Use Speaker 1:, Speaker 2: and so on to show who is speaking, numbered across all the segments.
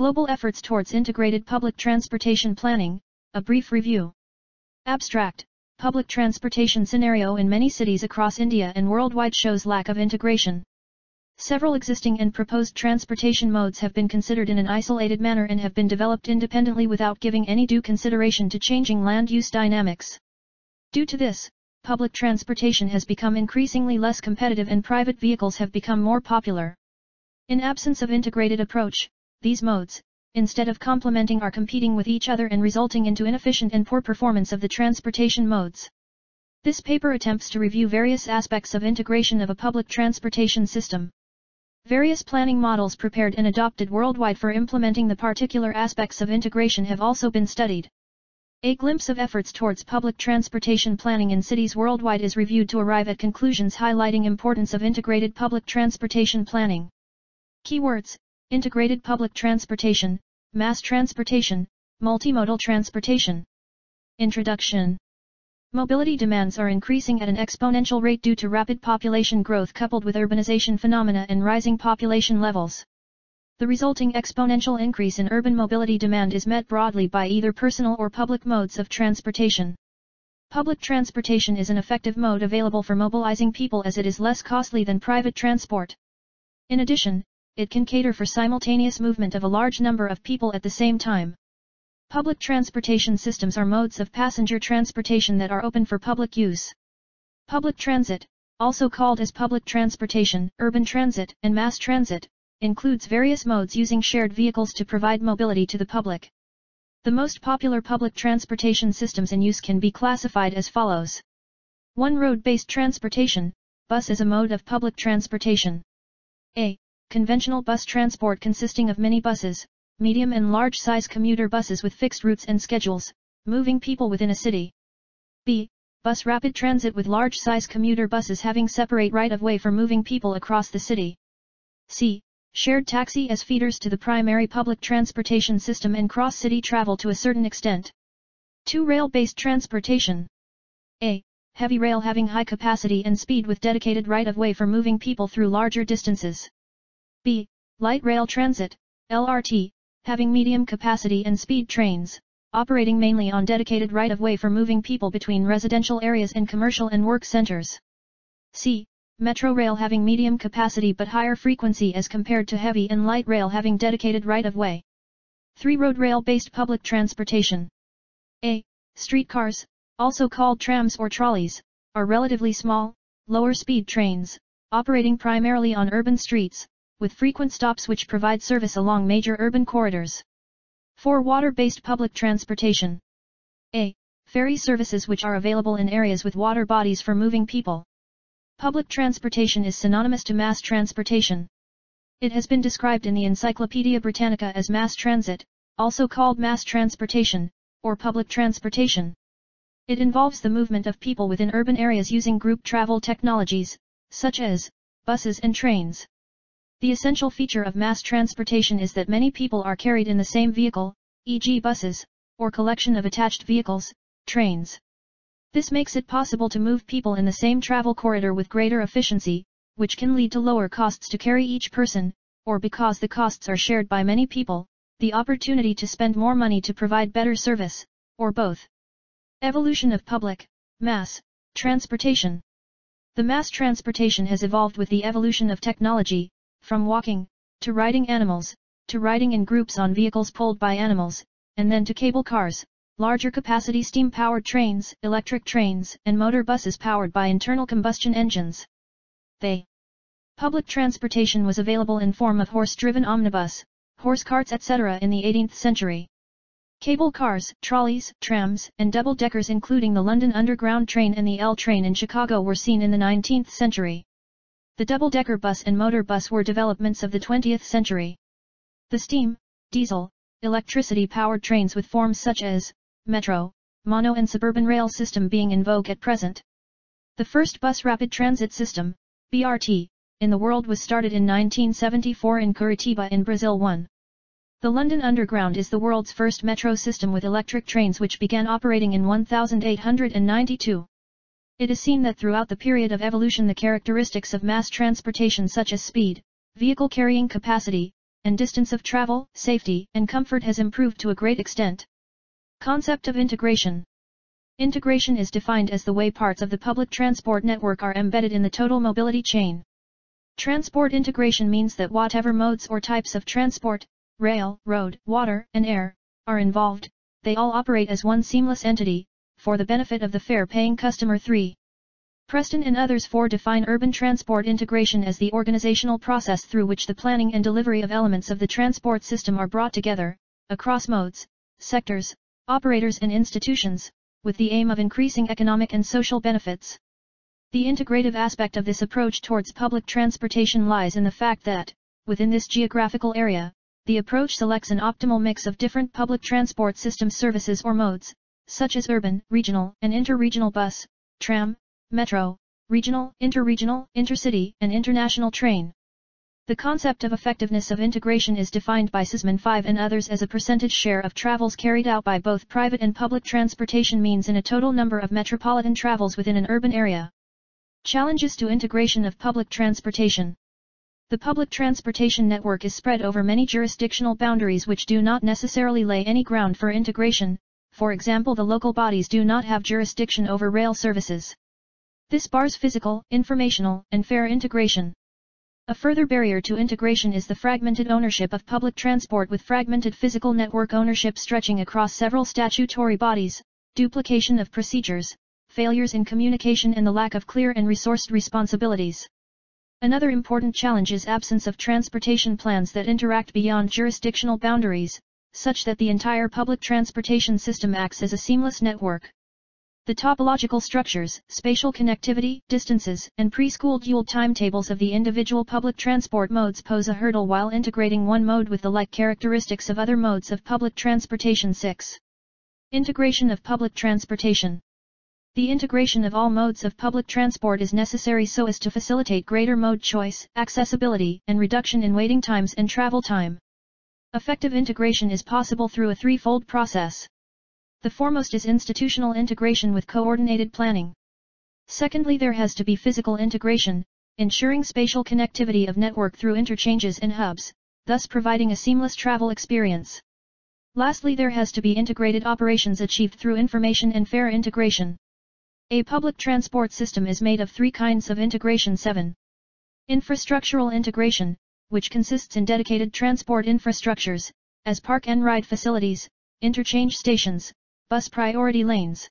Speaker 1: Global efforts towards integrated public transportation planning, a brief review. Abstract, public transportation scenario in many cities across India and worldwide shows lack of integration. Several existing and proposed transportation modes have been considered in an isolated manner and have been developed independently without giving any due consideration to changing land use dynamics. Due to this, public transportation has become increasingly less competitive and private vehicles have become more popular. In absence of integrated approach, these modes, instead of complementing are competing with each other and resulting into inefficient and poor performance of the transportation modes. This paper attempts to review various aspects of integration of a public transportation system. Various planning models prepared and adopted worldwide for implementing the particular aspects of integration have also been studied. A glimpse of efforts towards public transportation planning in cities worldwide is reviewed to arrive at conclusions highlighting importance of integrated public transportation planning. Keywords: Integrated public transportation, mass transportation, multimodal transportation. Introduction Mobility demands are increasing at an exponential rate due to rapid population growth coupled with urbanization phenomena and rising population levels. The resulting exponential increase in urban mobility demand is met broadly by either personal or public modes of transportation. Public transportation is an effective mode available for mobilizing people as it is less costly than private transport. In addition, it can cater for simultaneous movement of a large number of people at the same time. Public transportation systems are modes of passenger transportation that are open for public use. Public transit, also called as public transportation, urban transit, and mass transit, includes various modes using shared vehicles to provide mobility to the public. The most popular public transportation systems in use can be classified as follows. 1. Road-based transportation, bus is a mode of public transportation. A. Conventional bus transport consisting of minibuses, medium and large size commuter buses with fixed routes and schedules, moving people within a city. B. Bus rapid transit with large size commuter buses having separate right of way for moving people across the city. C. Shared taxi as feeders to the primary public transportation system and cross-city travel to a certain extent. 2. Rail-based transportation. A. Heavy rail having high capacity and speed with dedicated right of way for moving people through larger distances. B. Light rail transit, LRT, having medium capacity and speed trains, operating mainly on dedicated right-of-way for moving people between residential areas and commercial and work centers. C. Metro rail having medium capacity but higher frequency as compared to heavy and light rail having dedicated right-of-way. 3. Road rail-based public transportation. A. Streetcars, also called trams or trolleys, are relatively small, lower-speed trains, operating primarily on urban streets, with frequent stops which provide service along major urban corridors. 4. Water-based public transportation. A. Ferry services which are available in areas with water bodies for moving people. Public transportation is synonymous to mass transportation. It has been described in the Encyclopedia Britannica as mass transit, also called mass transportation, or public transportation. It involves the movement of people within urban areas using group travel technologies, such as buses and trains. The essential feature of mass transportation is that many people are carried in the same vehicle, e.g. buses, or collection of attached vehicles, trains. This makes it possible to move people in the same travel corridor with greater efficiency, which can lead to lower costs to carry each person, or because the costs are shared by many people, the opportunity to spend more money to provide better service, or both. Evolution of public, mass, transportation. The mass transportation has evolved with the evolution of technology, from walking, to riding animals, to riding in groups on vehicles pulled by animals, and then to cable cars, larger capacity steam-powered trains, electric trains, and motor buses powered by internal combustion engines. They Public transportation was available in form of horse-driven omnibus, horse carts etc. in the 18th century. Cable cars, trolleys, trams, and double-deckers including the London Underground train and the L train in Chicago were seen in the 19th century. The double-decker bus and motor bus were developments of the 20th century. The steam, diesel, electricity-powered trains with forms such as metro, mono and suburban rail system being in vogue at present. The first bus rapid transit system, BRT, in the world was started in 1974 in Curitiba in Brazil 1. The London Underground is the world's first metro system with electric trains which began operating in 1892. It is seen that throughout the period of evolution the characteristics of mass transportation such as speed, vehicle carrying capacity, and distance of travel, safety, and comfort has improved to a great extent. Concept of integration Integration is defined as the way parts of the public transport network are embedded in the total mobility chain. Transport integration means that whatever modes or types of transport, rail, road, water, and air, are involved, they all operate as one seamless entity, for the benefit of the fare-paying customer 3. Preston and others 4 define urban transport integration as the organizational process through which the planning and delivery of elements of the transport system are brought together, across modes, sectors, operators and institutions, with the aim of increasing economic and social benefits. The integrative aspect of this approach towards public transportation lies in the fact that, within this geographical area, the approach selects an optimal mix of different public transport system services or modes, such as urban, regional, and interregional bus, tram, metro, regional, interregional, intercity, and international train. The concept of effectiveness of integration is defined by Sussman 5 and others as a percentage share of travels carried out by both private and public transportation means in a total number of metropolitan travels within an urban area. Challenges to integration of public transportation The public transportation network is spread over many jurisdictional boundaries which do not necessarily lay any ground for integration, for example the local bodies do not have jurisdiction over rail services. This bars physical, informational, and fare integration. A further barrier to integration is the fragmented ownership of public transport with fragmented physical network ownership stretching across several statutory bodies, duplication of procedures, failures in communication and the lack of clear and resourced responsibilities. Another important challenge is absence of transportation plans that interact beyond jurisdictional boundaries, such that the entire public transportation system acts as a seamless network. The topological structures, spatial connectivity, distances, and preschool dual timetables of the individual public transport modes pose a hurdle while integrating one mode with the like characteristics of other modes of public transportation 6. Integration of public transportation The integration of all modes of public transport is necessary so as to facilitate greater mode choice, accessibility, and reduction in waiting times and travel time. Effective integration is possible through a threefold process. The foremost is institutional integration with coordinated planning. Secondly there has to be physical integration, ensuring spatial connectivity of network through interchanges and hubs, thus providing a seamless travel experience. Lastly there has to be integrated operations achieved through information and fare integration. A public transport system is made of three kinds of integration 7. Infrastructural integration, which consists in dedicated transport infrastructures, as park and ride facilities, interchange stations, bus priority lanes.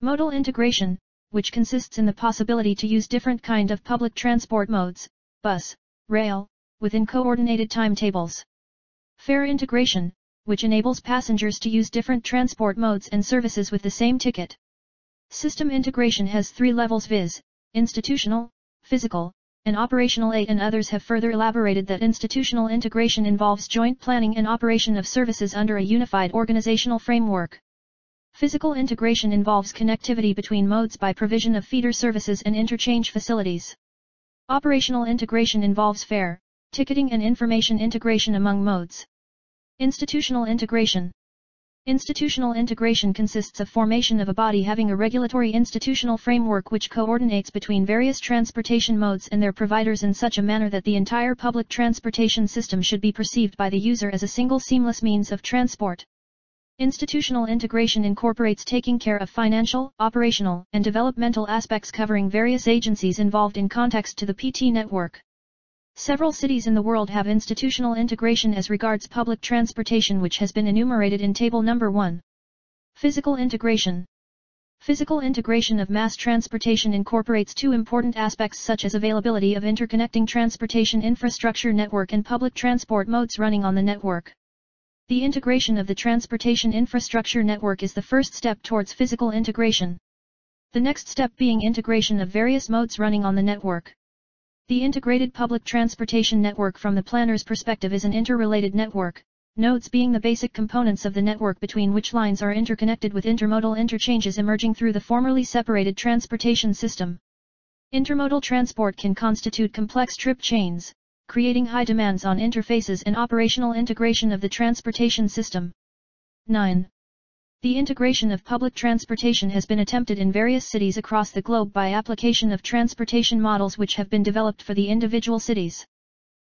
Speaker 1: Modal integration, which consists in the possibility to use different kind of public transport modes, bus, rail, within coordinated timetables. Fare integration, which enables passengers to use different transport modes and services with the same ticket. System integration has three levels viz., institutional, physical, and operational 8 and others have further elaborated that institutional integration involves joint planning and operation of services under a unified organizational framework. Physical integration involves connectivity between modes by provision of feeder services and interchange facilities. Operational integration involves fare, ticketing and information integration among modes. Institutional integration Institutional integration consists of formation of a body having a regulatory institutional framework which coordinates between various transportation modes and their providers in such a manner that the entire public transportation system should be perceived by the user as a single seamless means of transport. Institutional integration incorporates taking care of financial, operational, and developmental aspects covering various agencies involved in context to the PT network. Several cities in the world have institutional integration as regards public transportation which has been enumerated in table number 1. Physical integration Physical integration of mass transportation incorporates two important aspects such as availability of interconnecting transportation infrastructure network and public transport modes running on the network. The integration of the transportation infrastructure network is the first step towards physical integration. The next step being integration of various modes running on the network. The integrated public transportation network from the planner's perspective is an interrelated network, nodes being the basic components of the network between which lines are interconnected with intermodal interchanges emerging through the formerly separated transportation system. Intermodal transport can constitute complex trip chains, creating high demands on interfaces and operational integration of the transportation system. 9. The integration of public transportation has been attempted in various cities across the globe by application of transportation models which have been developed for the individual cities.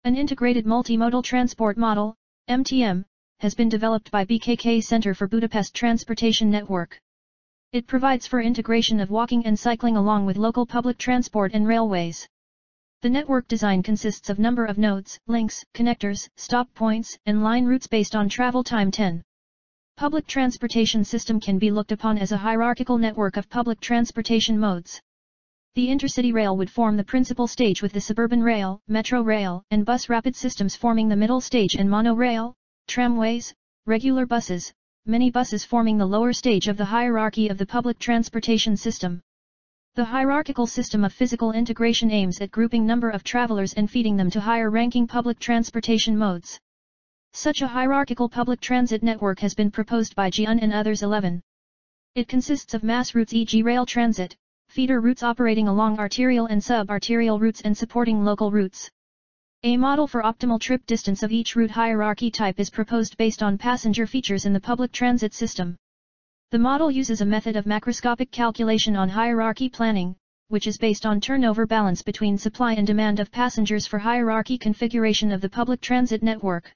Speaker 1: An integrated multimodal transport model, MTM, has been developed by BKK Center for Budapest Transportation Network. It provides for integration of walking and cycling along with local public transport and railways. The network design consists of number of nodes, links, connectors, stop points, and line routes based on travel time 10. Public transportation system can be looked upon as a hierarchical network of public transportation modes. The intercity rail would form the principal stage with the suburban rail, metro rail, and bus rapid systems forming the middle stage and monorail, tramways, regular buses, minibuses forming the lower stage of the hierarchy of the public transportation system. The hierarchical system of physical integration aims at grouping number of travelers and feeding them to higher-ranking public transportation modes. Such a hierarchical public transit network has been proposed by Jian and others 11. It consists of mass routes e.g. rail transit, feeder routes operating along arterial and sub-arterial routes and supporting local routes. A model for optimal trip distance of each route hierarchy type is proposed based on passenger features in the public transit system. The model uses a method of macroscopic calculation on hierarchy planning, which is based on turnover balance between supply and demand of passengers for hierarchy configuration of the public transit network.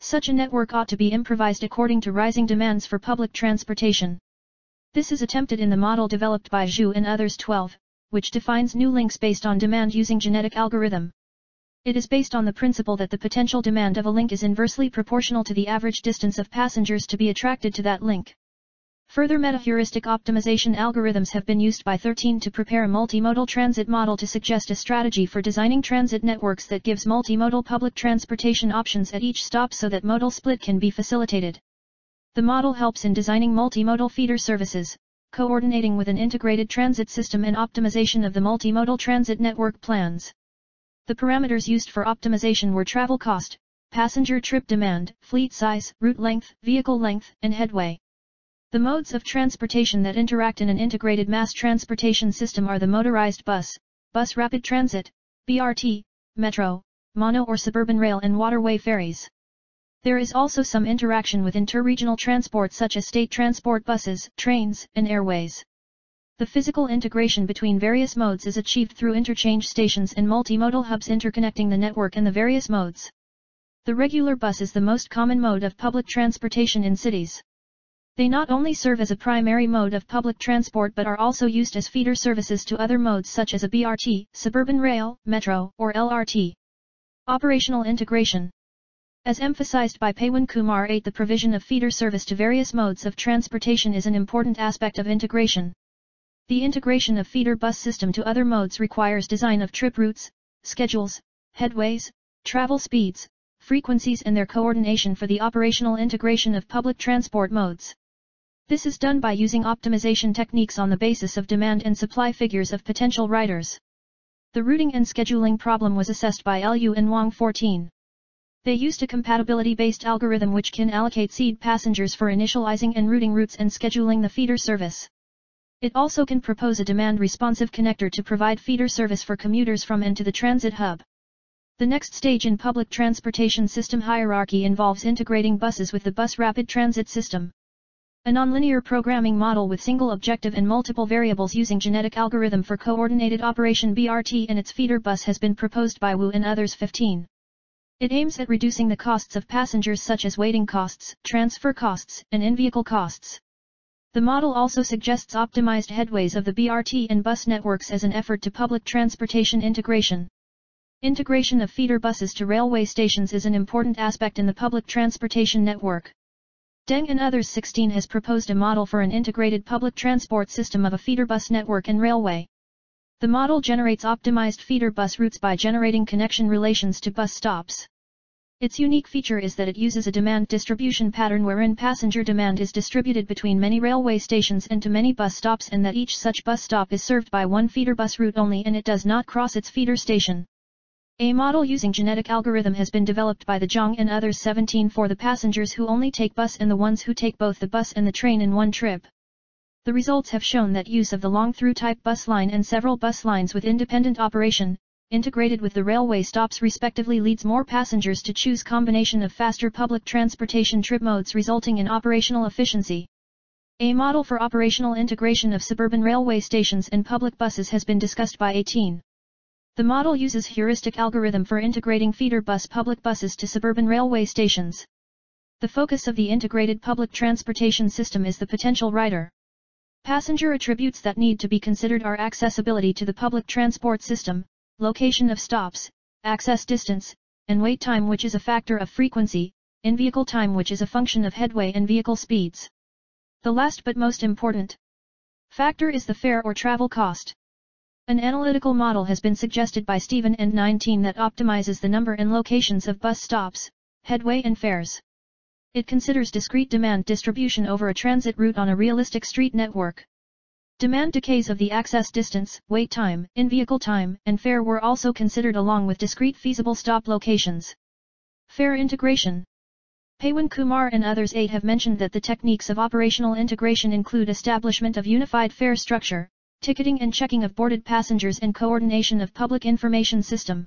Speaker 1: Such a network ought to be improvised according to rising demands for public transportation. This is attempted in the model developed by Zhu and others 12, which defines new links based on demand using genetic algorithm. It is based on the principle that the potential demand of a link is inversely proportional to the average distance of passengers to be attracted to that link. Further meta-heuristic optimization algorithms have been used by 13 to prepare a multimodal transit model to suggest a strategy for designing transit networks that gives multimodal public transportation options at each stop so that modal split can be facilitated. The model helps in designing multimodal feeder services, coordinating with an integrated transit system and optimization of the multimodal transit network plans. The parameters used for optimization were travel cost, passenger trip demand, fleet size, route length, vehicle length, and headway. The modes of transportation that interact in an integrated mass transportation system are the motorized bus, bus rapid transit, BRT, metro, mono or suburban rail and waterway ferries. There is also some interaction with interregional transport such as state transport buses, trains, and airways. The physical integration between various modes is achieved through interchange stations and multimodal hubs interconnecting the network and the various modes. The regular bus is the most common mode of public transportation in cities. They not only serve as a primary mode of public transport but are also used as feeder services to other modes such as a BRT, suburban rail, metro, or LRT. Operational integration As emphasized by Pawan Kumar 8 the provision of feeder service to various modes of transportation is an important aspect of integration. The integration of feeder bus system to other modes requires design of trip routes, schedules, headways, travel speeds, frequencies and their coordination for the operational integration of public transport modes. This is done by using optimization techniques on the basis of demand and supply figures of potential riders. The routing and scheduling problem was assessed by Liu and Wang 14. They used a compatibility-based algorithm which can allocate seed passengers for initializing and routing routes and scheduling the feeder service. It also can propose a demand-responsive connector to provide feeder service for commuters from and to the transit hub. The next stage in public transportation system hierarchy involves integrating buses with the bus rapid transit system. A nonlinear programming model with single objective and multiple variables using genetic algorithm for coordinated operation BRT and its feeder bus has been proposed by Wu and others 15. It aims at reducing the costs of passengers such as waiting costs, transfer costs, and in-vehicle costs. The model also suggests optimized headways of the BRT and bus networks as an effort to public transportation integration. Integration of feeder buses to railway stations is an important aspect in the public transportation network. Deng and others 16 has proposed a model for an integrated public transport system of a feeder bus network and railway. The model generates optimized feeder bus routes by generating connection relations to bus stops. Its unique feature is that it uses a demand distribution pattern wherein passenger demand is distributed between many railway stations and to many bus stops and that each such bus stop is served by one feeder bus route only and it does not cross its feeder station. A model using genetic algorithm has been developed by the Zhang and others 17 for the passengers who only take bus and the ones who take both the bus and the train in one trip. The results have shown that use of the long-through type bus line and several bus lines with independent operation, integrated with the railway stops respectively leads more passengers to choose combination of faster public transportation trip modes resulting in operational efficiency. A model for operational integration of suburban railway stations and public buses has been discussed by 18. The model uses heuristic algorithm for integrating feeder bus public buses to suburban railway stations. The focus of the integrated public transportation system is the potential rider. Passenger attributes that need to be considered are accessibility to the public transport system, location of stops, access distance, and wait time which is a factor of frequency, in-vehicle time which is a function of headway and vehicle speeds. The last but most important factor is the fare or travel cost. An analytical model has been suggested by Stephen and 19 that optimizes the number and locations of bus stops, headway and fares. It considers discrete demand distribution over a transit route on a realistic street network. Demand decays of the access distance, wait time, in-vehicle time, and fare were also considered along with discrete feasible stop locations. Fare integration Pawan Kumar and others eight have mentioned that the techniques of operational integration include establishment of unified fare structure, ticketing and checking of boarded passengers and coordination of public information system.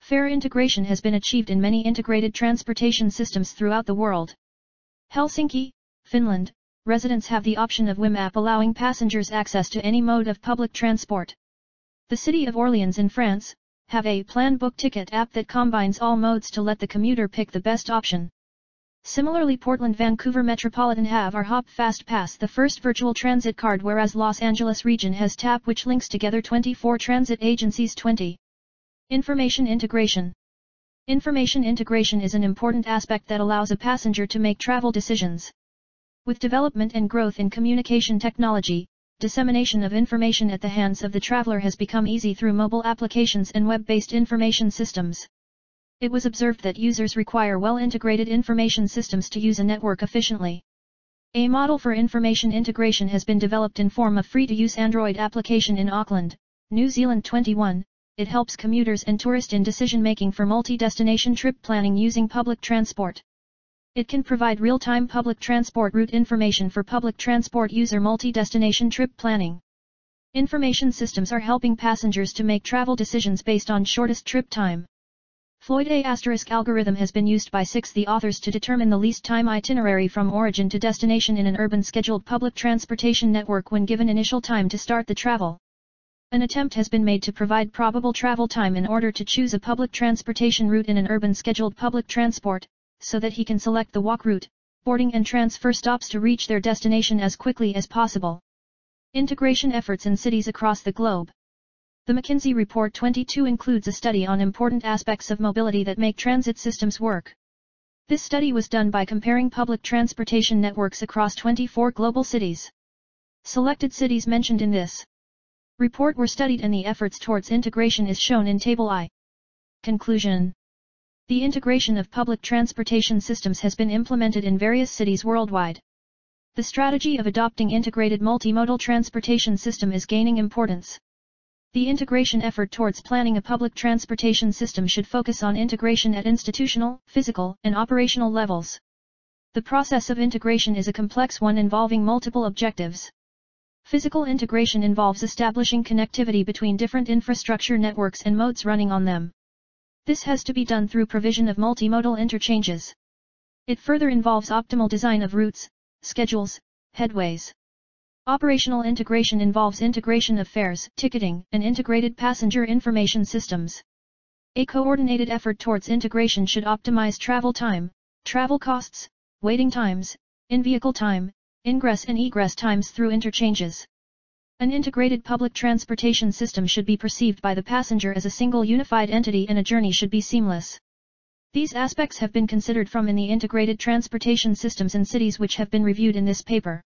Speaker 1: Fare integration has been achieved in many integrated transportation systems throughout the world. Helsinki, Finland, residents have the option of Whim app allowing passengers access to any mode of public transport. The city of Orleans in France, have a plan book ticket app that combines all modes to let the commuter pick the best option. Similarly Portland-Vancouver Metropolitan have our Hop Fast Pass the first virtual transit card whereas Los Angeles region has TAP which links together 24 transit agencies 20. Information integration Information integration is an important aspect that allows a passenger to make travel decisions. With development and growth in communication technology, dissemination of information at the hands of the traveler has become easy through mobile applications and web-based information systems. It was observed that users require well-integrated information systems to use a network efficiently. A model for information integration has been developed in form of free-to-use Android application in Auckland, New Zealand 21. It helps commuters and tourists in decision-making for multi-destination trip planning using public transport. It can provide real-time public transport route information for public transport user multi-destination trip planning. Information systems are helping passengers to make travel decisions based on shortest trip time. Floyd A algorithm has been used by six the authors to determine the least time itinerary from origin to destination in an urban scheduled public transportation network when given initial time to start the travel. An attempt has been made to provide probable travel time in order to choose a public transportation route in an urban scheduled public transport, so that he can select the walk route, boarding and transfer stops to reach their destination as quickly as possible. Integration efforts in cities across the globe. The McKinsey Report 22 includes a study on important aspects of mobility that make transit systems work. This study was done by comparing public transportation networks across 24 global cities. Selected cities mentioned in this report were studied and the efforts towards integration is shown in Table I. Conclusion The integration of public transportation systems has been implemented in various cities worldwide. The strategy of adopting integrated multimodal transportation system is gaining importance. The integration effort towards planning a public transportation system should focus on integration at institutional, physical, and operational levels. The process of integration is a complex one involving multiple objectives. Physical integration involves establishing connectivity between different infrastructure networks and modes running on them. This has to be done through provision of multimodal interchanges. It further involves optimal design of routes, schedules, headways. Operational integration involves integration of fares, ticketing, and integrated passenger information systems. A coordinated effort towards integration should optimize travel time, travel costs, waiting times, in-vehicle time, ingress and egress times through interchanges. An integrated public transportation system should be perceived by the passenger as a single unified entity and a journey should be seamless. These aspects have been considered from in the integrated transportation systems in cities which have been reviewed in this paper.